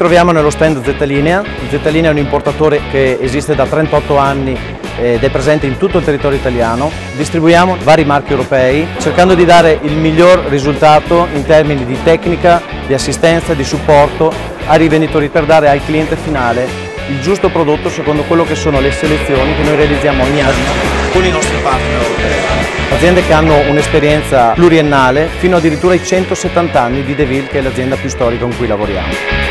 troviamo nello stand Z-Linea. Z-Linea è un importatore che esiste da 38 anni ed è presente in tutto il territorio italiano. Distribuiamo vari marchi europei cercando di dare il miglior risultato in termini di tecnica, di assistenza, di supporto ai rivenditori per dare al cliente finale il giusto prodotto secondo quello che sono le selezioni che noi realizziamo ogni anno con i nostri partner europei. Aziende che hanno un'esperienza pluriennale fino addirittura ai 170 anni di Deville che è l'azienda più storica con cui lavoriamo.